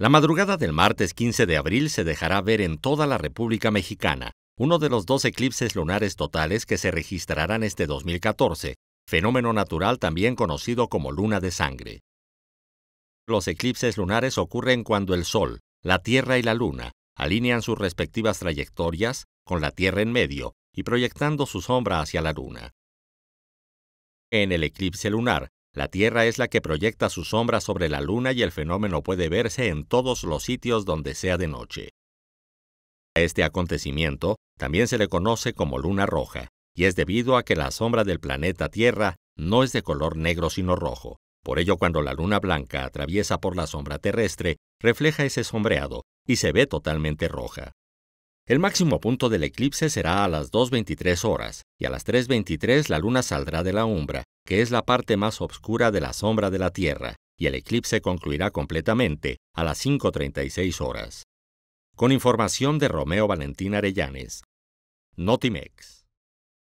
La madrugada del martes 15 de abril se dejará ver en toda la República Mexicana, uno de los dos eclipses lunares totales que se registrarán este 2014, fenómeno natural también conocido como luna de sangre. Los eclipses lunares ocurren cuando el Sol, la Tierra y la Luna alinean sus respectivas trayectorias, con la Tierra en medio y proyectando su sombra hacia la Luna. En el eclipse lunar, la Tierra es la que proyecta su sombra sobre la Luna y el fenómeno puede verse en todos los sitios donde sea de noche. A este acontecimiento también se le conoce como luna roja, y es debido a que la sombra del planeta Tierra no es de color negro sino rojo. Por ello, cuando la luna blanca atraviesa por la sombra terrestre, refleja ese sombreado y se ve totalmente roja. El máximo punto del eclipse será a las 2.23 horas, y a las 3.23 la luna saldrá de la umbra, que es la parte más oscura de la sombra de la Tierra, y el eclipse concluirá completamente a las 5.36 horas. Con información de Romeo Valentín Arellanes. Notimex.